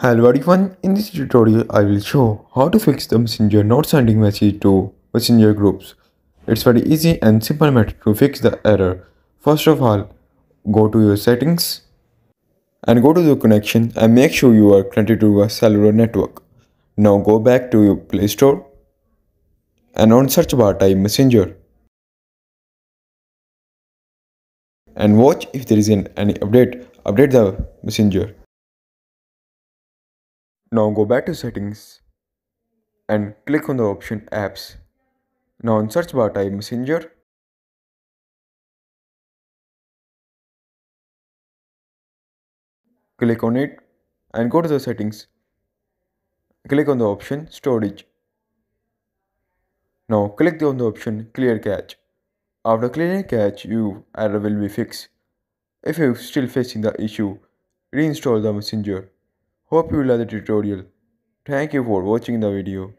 Hello everyone, in this tutorial I will show how to fix the messenger not sending message to messenger groups. It's very easy and simple method to fix the error. First of all, go to your settings and go to the connection and make sure you are connected to a cellular network. Now go back to your Play Store and on search bar type messenger and watch if there is an, any update. Update the messenger. Now go back to settings and click on the option apps. Now on search bar type messenger click on it and go to the settings. Click on the option storage. Now click on the option clear cache. After clearing cache, your error will be fixed. If you're still facing the issue, reinstall the messenger. Hope you like the tutorial. Thank you for watching the video.